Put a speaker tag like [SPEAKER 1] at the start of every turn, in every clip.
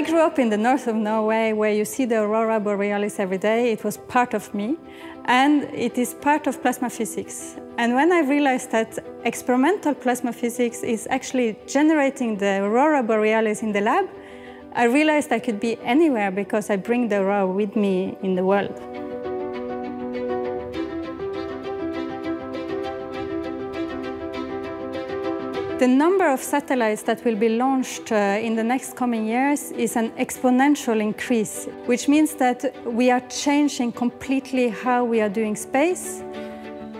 [SPEAKER 1] I grew up in the north of Norway where you see the aurora borealis every day. It was part of me and it is part of plasma physics. And when I realized that experimental plasma physics is actually generating the aurora borealis in the lab, I realized I could be anywhere because I bring the aurora with me in the world. The number of satellites that will be launched uh, in the next coming years is an exponential increase, which means that we are changing completely how we are doing space.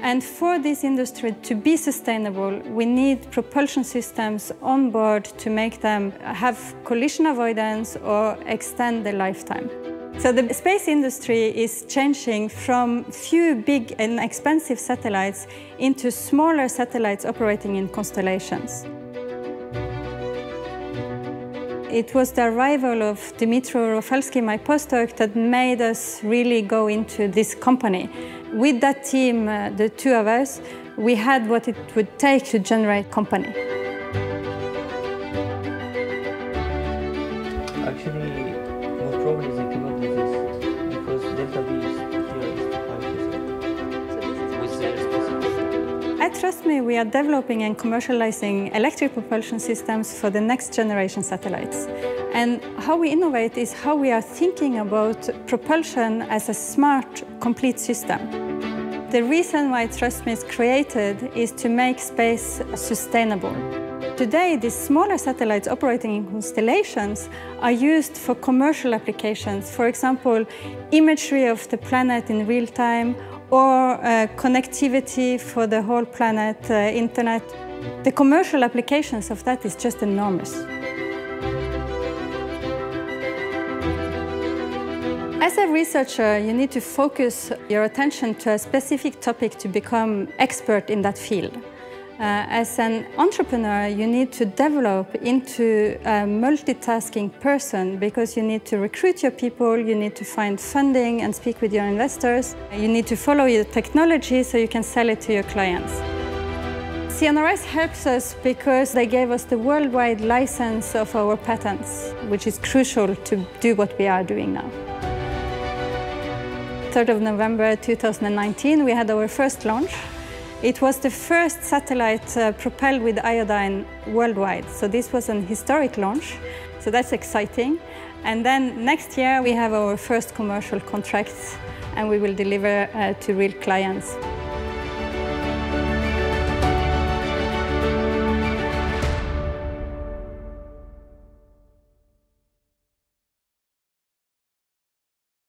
[SPEAKER 1] And for this industry to be sustainable, we need propulsion systems on board to make them have collision avoidance or extend their lifetime. So the space industry is changing from few big and expensive satellites into smaller satellites operating in constellations. It was the arrival of Dmytro Rafalskyi, my postdoc, that made us really go into this company. With that team, uh, the two of us, we had what it would take to generate company.
[SPEAKER 2] Actually, most probably
[SPEAKER 1] At ThrustMe, we are developing and commercializing electric propulsion systems for the next generation satellites. And how we innovate is how we are thinking about propulsion as a smart, complete system. The reason why ThrustMe is created is to make space sustainable. Today, these smaller satellites operating in constellations are used for commercial applications. For example, imagery of the planet in real time or uh, connectivity for the whole planet, uh, internet. The commercial applications of that is just enormous. As a researcher, you need to focus your attention to a specific topic to become expert in that field. Uh, as an entrepreneur, you need to develop into a multitasking person because you need to recruit your people, you need to find funding and speak with your investors. You need to follow your technology so you can sell it to your clients. CNRS helps us because they gave us the worldwide license of our patents, which is crucial to do what we are doing now. 3rd of November 2019, we had our first launch. It was the first satellite uh, propelled with iodine worldwide. So this was an historic launch. So that's exciting. And then next year we have our first commercial contracts and we will deliver uh, to real clients.